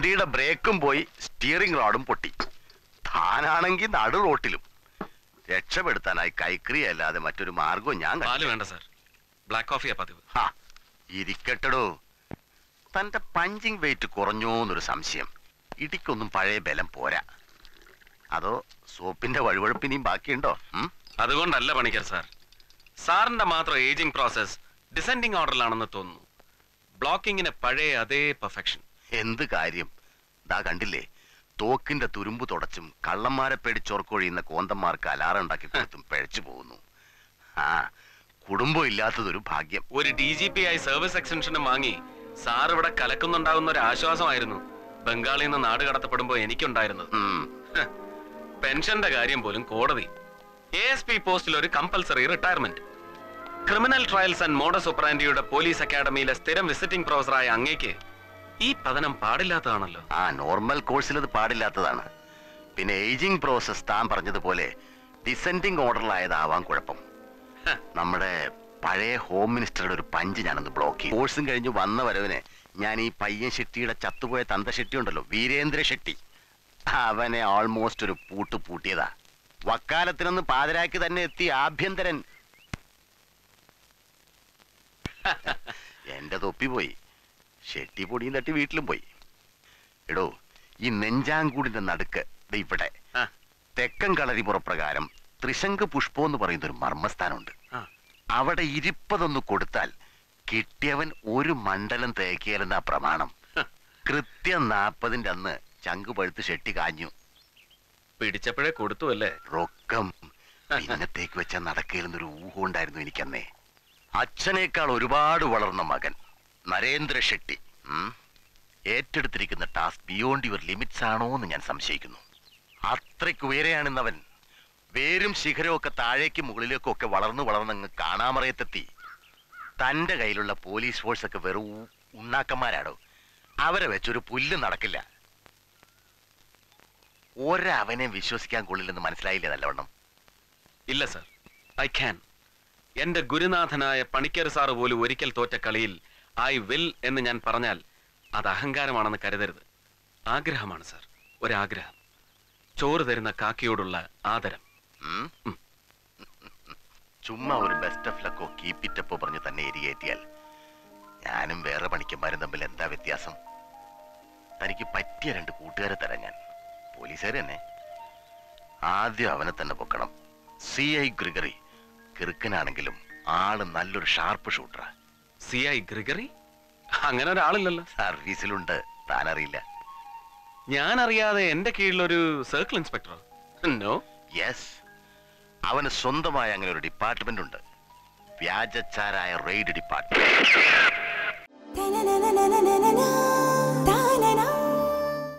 വണ്ടിയുടെ ബ്രേക്കും പോയി സ്റ്റിയറിംഗ് റോഡും പൊട്ടി. താനാണെങ്കിൽ നടു റോട്ടിലും. രക്ഷപ്പെടുത്താനായി കൈക്രിയ അല്ലാതെ മറ്റൊരു മാർഗവും ഞാൻ. പാൽ വേണ്ട സാർ. ബ്ലാക്ക് കോഫിയാ പതിവ്. ഹാ, ഇരിക്കട്ടെടോ. തന്റെ പഞ്ചിങ് വെയിറ്റ് കുറഞ്ഞോന്നൊരു സംശയം. ഇടിക്കൊന്നും പഴയ ബലം പോരാ. അതോ സോപ്പിന്റെ വഴുവഴുപ്പിനെയും ബാക്കിയുണ്ടോ? ഉം? അതുകൊണ്ടല്ല പണിക്കർ സാർ. സാറിന്റെ മാത്രം ഏജിംഗ് പ്രോസസ് ഡിസെൻഡിങ് ഓർഡറിലാണെന്ന് തോന്നുന്നു. ബ്ലോക്കിങ്ങിന് പഴയ അതേ പെർഫെക്ഷൻ എന്ത് കാര്യം? ദാ കണ്ടില്ലേ? തോക്കിന്റെ തുരുമ്പ് തുടച്ചും കള്ളന്മാരെ പേടിച്ചോർക്കൊഴിയുന്ന കോന്തന്മാർക്ക് അലാറം ഉണ്ടാക്കി കൊടുത്തും പിഴച്ചു പോകുന്നു. ആ കുടുംബം ഇല്ലാത്തതൊരു ഭാഗ്യം. ഒരു ഡി ജി പി ആയി സർവീസ് എക്സ്റ്റൻഷനും വാങ്ങി സാർ ഇവിടെ കലക്കുന്നുണ്ടാകുന്ന ഒരു ആശ്വാസമായിരുന്നു. ബംഗാളിൽ നിന്ന് നാട് കടത്തപ്പെടുമ്പോൾ എനിക്കുണ്ടായിരുന്നത്. പെൻഷന്റെ കാര്യം പോലും കോടതി. എ എസ് പി പോസ്റ്റിൽ ഒരു compulsory retirement criminal trials and modus ഒപ്രാൻഡിയുടെ police അക്കാഡമിയിലെ സ്ഥിരം വിസിറ്റിംഗ് പ്രൊഫസറായ അങ്ങേക്ക് ഈ പതനം പാടില്ലാത്തതാണല്ലോ. ആ നോർമൽ കോഴ്സിൽ അത് പാടില്ലാത്തതാണ്. പിന്നെ ഏജിംഗ് പ്രോസസ് താൻ പറഞ്ഞതുപോലെ ഡിസെൻഡിങ് ഓർഡറിലായതാവാം കുഴപ്പം. നമ്മുടെ പഴയ ഹോം മിനിസ്റ്ററുടെ ഒരു പഞ്ച് ഞാനൊന്ന് ബ്ലോക്ക് ചെയ്തു. കോഴ്സും കഴിഞ്ഞ് വന്ന വരവിന് ഞാൻ ഈ പയ്യൻ ഷെട്ടിയുടെ ചത്തുപോയ തന്ത ഷെട്ടി ഉണ്ടല്ലോ വീരേന്ദ്ര ഷെട്ടി. അവനെ ഓൾമോസ്റ്റ് ഒരു പൂട്ട് പൂട്ടിയതാ. വക്കാലത്തിനൊന്ന് പാതിരാക്കി തന്നെ എത്തി ആഭ്യന്തരൻ. എന്റെ തൊപ്പി പോയി. ഷെട്ടി പൊടിയും തട്ടി വീട്ടിലും പോയി. എടോ ഈ നെഞ്ചാങ്കൂടിന്റെ നടുക്ക് ഇവിടെ. തെക്കൻ തെക്കൻ കളരിപുറപ്രകാരം ത്രിശങ്ക് പുഷ്പം എന്ന് പറയുന്ന ഒരു മർമ്മസ്ഥാനമുണ്ട്. ആ. അവിടെ ഇരിപ്പതൊന്ന് കൊടുത്താൽ കിട്ടിയവൻ ഒരു മണ്ഡലം തേക്കിയാലെന്ന പ്രമാണം. കൃത്യം നാപ്പതിന്റെ അന്ന് ചങ്ക് പഴുത്ത് ഷെട്ടി കാഞ്ഞു. പിടിച്ചപ്പോഴേ കൊടുത്തു അല്ലേ? റൊക്കം. ഇന്നത്തേക്ക് വെച്ച നടക്കയിലെന്നൊരു ഊഹം ഉണ്ടായിരുന്നു എനിക്കന്നേ. അച്ഛനേക്കാൾ ഒരുപാട് വളർന്ന മകൻ. നരേന്ദ്ര ഷെട്ടി ഏറ്റെടുത്തിരിക്കുന്ന ടാസ്ക് ബിയോണ്ട് യുവർ ലിമിറ്റ്സ് ആണോ എന്ന് ഞാൻ സംശയിക്കുന്നു. അത്രയ്ക്ക് ഉയരെയാണെന്നവൻ. വേരും ശിഖരവും ഒക്കെ താഴേക്കും മുകളിലേക്കും ഒക്കെ വളർന്നു വളർന്നങ്ങ് കാണാമറയത്തെത്തി. തന്റെ കയ്യിലുള്ള പോലീസ് ഫോഴ്സ് ഒക്കെ വെറും ഉണ്ണാക്കന്മാരാണോ അവരെ വെച്ചൊരു പുല്ല് നടക്കില്ല. ഒരവനെ വിശ്വസിക്കാൻ കൊള്ളില്ലെന്ന് മനസ്സിലായില്ല നല്ലവണ്ണം? ഇല്ല സർ ഐ ക്യാൻ എന്റെ ഗുരുനാഥനായ പണിക്കർ സാറ് പോലും ഒരിക്കൽ തോറ്റ കളിയിൽ ഐ വിൽ എന്ന് ഞാൻ പറഞ്ഞാൽ അത് അഹങ്കാരമാണെന്ന് കരുതരുത്. ആഗ്രഹമാണ് സർ. ഒരാഗ്രഹം. ചോറ് തരുന്ന കാക്കയോടുള്ള ആദരം. ചുമ്മാ ഒരു ബെസ്റ്റ് ഓഫ് ലക്കോ കീപ്പിറ്റപ്പോ പറഞ്ഞ് തന്നെ എരിയേറ്റിയാൽ ഞാനും വേറെ പണിക്കന്മാരും തമ്മിൽ എന്താ വ്യത്യാസം? തനിക്ക് പറ്റിയ രണ്ട് കൂട്ടുകാരെ തരാൻ ഞാൻ. പോലീസുകാർ തന്നെ. ആദ്യം അവനെ തന്നെ പൊക്കണം. സി ഐ ഗ്രിഗറി കിറുക്കനാണെങ്കിലും ആൾ നല്ലൊരു ഷാർപ്പ് ഷൂട്ടറാ സി ഐ ഗ്രിഗറി? അങ്ങനെ ഒരാളില്ലല്ലോ. സർവീസിലുണ്ട്. താനറിയില്ല. ഞാൻ അറിയാതെ എന്റെ കീഴിലൊരു സർക്കിൾ ഇൻസ്പെക്ടറോ? നോ യെസ് അവന് സ്വന്തമായ അങ്ങനെ ഒരു ഡിപ്പാർട്ട്മെന്റ് ഉണ്ട്. വ്യാജച്ചാരായ റെയ്ഡ് ഡിപ്പാർട്ട്മെന്റ്